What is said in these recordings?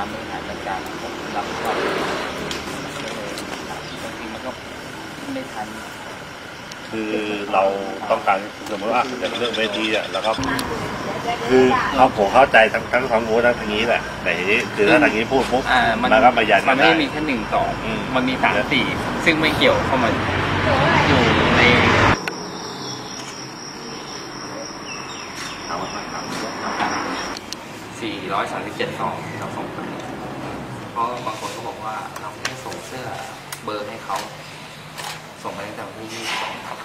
การบริหารจัดการผมรับผิดชอบเลยบางทีมันก็ไม่ทัน คือเราต้องการสมมติว่าอย่างเรื่องเวทีเนี่ยแล้วก็คือเขาผมเข้าใจทั้งทั้งทางโน้นทั้งทางนี้แหละแต่ทีนี้คือถ้าทางนี้พูดปุ๊บอ่ามันแล้วก็มายันมันไม่ได้มีแค่หนึ่งสองมมันมีสามสี่ซึ่งไม่เกี่ยวเข้ามาอยู่ 437ซองที่เราส่งไปเพราะบางคนก็บอกว่าเราไม่ไส่งเสื้อเบอร์ให้เขา ส่งไปตั้งแต่วันที่22ครับ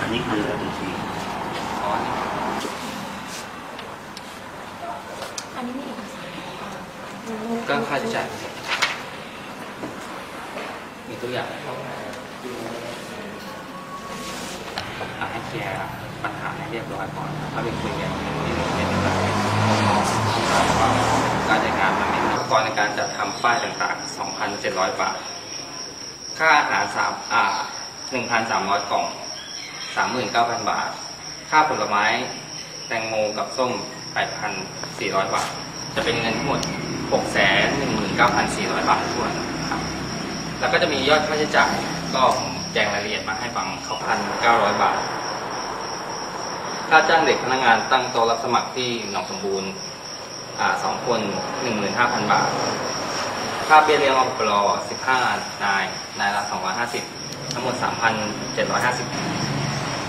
อันนี้คือบัญรพี่อันนี้มีเอกสารก็ค่าใช้จ่ายมีตัวอย่างนะครับ ให้เคลียร์ปัญหาให้เรียบร้อยก่อนถ้าเป็นคุยกันที่หนึ่งเป็นอะไรว่าการจัดการมันไม่มีอุปกรณ์ในการจัดทำป้ายต่างๆ 2,700 บาท ค่าอาหารสามอ่า1,300 กล่อง 39,000 บาท ค่าผลไม้แตงโมกับส้ม 8,400 บาท จะเป็นเงินทั้งหมด 619,400 บาททวนครับ แล้วก็จะมียอดค่าใช้จ่าย ก็แจงรายละเอียดมาให้ฟังเขาพันเก้าร้อยบาท ค่าจ้างเด็กพนักงานตั้งโต๊ะรับสมัครที่หนองสมบูรณ์สองคนหนึ่งหมื่นห้าพันบาท ค่าเบี้ยเลี้ยงอปลสิบห้านาย นายละสองร้อยห้าสิบทั้งหมดสามพันเจ็ดร้อยห้าสิบ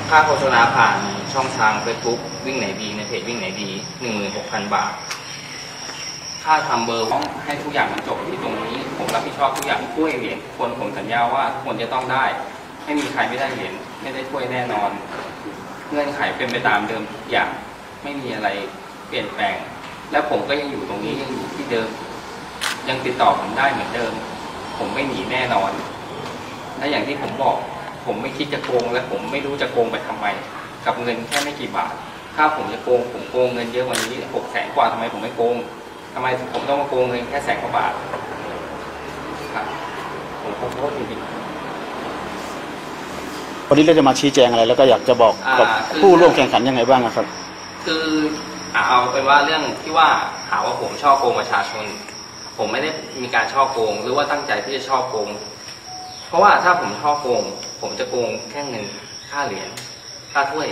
ค่าโฆษณาผ่านช่องทาง Facebook วิ่งไหนดีในเพจวิ่งไหนดีหนึ่งหมื่นหกพันบาท ค่าทำเบอร์ต้องให้ทุกอย่างมันจบที่ตรงนี้ ผมรับผิดชอบทุกอย่างถ้วยเหรียญคนผมสัญญาว่าทุกคนจะต้องได้ ไม่มีใครไม่ได้เหรียญไม่ได้ถ้วยแน่นอน เงื่อนไขเป็นไปตามเดิมทุกอย่างไม่มีอะไรเปลี่ยนแปลง และผมก็ยังอยู่ตรงนี้ยังอยู่ที่เดิม ยังติดต่อผมได้เหมือนเดิม ผมไม่หนีแน่นอน และอย่างที่ผมบอก ผมไม่คิดจะโกง และผมไม่รู้จะโกงไปทำไม กับเงินแค่ไม่กี่บาท ถ้าผมจะโกงผมโกงเงินเยอะกว่านี้หกแสนกว่าทำไมผมไม่โกง ทำไมผมต้องมาโกงเงินแค่แสนกว่าบาทครับผมขอโทษจริงๆวันนี้เราจะมาชี้แจงอะไร แล้วก็อยากจะบอกกับอ่าคือผู้ร่วมแข่งขันยังไงบ้างอะครับ คืออะเอาเป็นว่าเรื่องที่ว่าหาว่าผมช่อโกงประชาชน ผมไม่ได้มีการช่อโกง หรือว่าตั้งใจที่จะช่อโกง เพราะว่าถ้าผมช่อโกง ผมจะโกงแค่เงินค่าเหรียญค่าถ้วย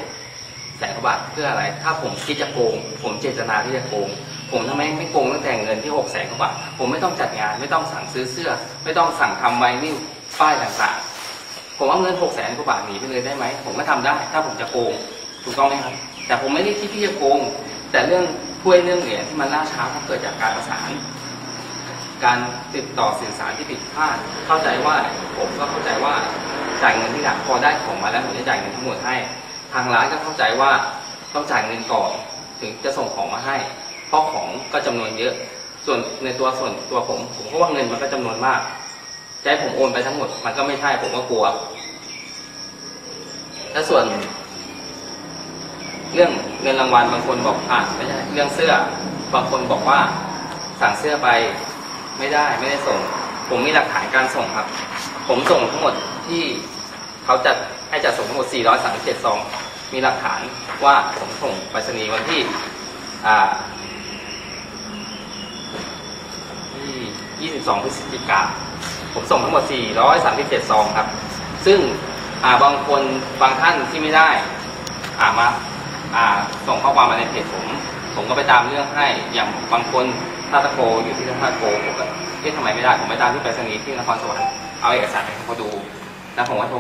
แสนกว่าบาทเพื่ออะไร ถ้าผมคิดจะโกง ผมเจตนาที่จะโกง ผมทำไมไม่โกงตั้งแต่เงินที่หกแสนกว่าบาทผมไม่ต้องจัดงาน ไม่ต้องสั่งซื้อเสื้อ ไม่ต้องสั่งทำไวนิลป้ายต่างๆ ผมเอาเงินหกแสนกว่าบาทหนีไปเลยได้ไหมผมก็ทำได้ ถ้าผมจะโกงถูกต้องไหมครับ แต่ผมไม่ได้คิดที่จะโกง แต่เรื่องถ้วยเรื่องเหรียญที่มันล่าช้าก็เกิดจากการประสาน การติดต่อสื่อสารที่ผิดพลาดเข้าใจว่าผมก็เข้าใจว่าจ่ายเงินที่หลังพอได้ของมาแล้วผมจะจ่ายเงินทั้งหมดให้ ทางร้านก็เข้าใจว่าต้องจ่ายเงินก่อนถึงจะส่งของมาให้ เพราะของก็จำนวนเยอะ ส่วนในตัวส่วนตัวผม ผมก็ว่าเงินมันก็จำนวนมากให้ผมโอนไปทั้งหมด มันก็ไม่ใช่ผมก็กลัวและส่วน เรื่องเงินรางวัลบางคนบอกอะไม่ใช่เรื่องเสื้อบางคนบอกว่าสั่งเสื้อไปไม่ได้ไม่ได้ส่ง ผมมีหลักฐานการส่งครับ ผมส่งทั้งหมดที่เขาจัดให้จัดส่งทั้งหมด 437ซอง มีหลักฐานว่าผมส่งไปรษณีย์วันที่ อ่า ที่ 22 พฤศจิกา ผมส่งทั้งหมด 437 ซองครับ ซึ่งาบางคนบางท่านที่ไม่ได้ามาาส่งข้อความมาในเพจผม ผมก็ไปตามเรื่องให้ อย่างบางคนท่าตะโกอยู่ที่ท่าตะโกผมก็เอ๊ะทำไมไม่ได้ ผมไปตามที่ไปรษณีย์ที่นครสวรรค์ เอาเอกสารให้เขาดู แล้วผมก็โทร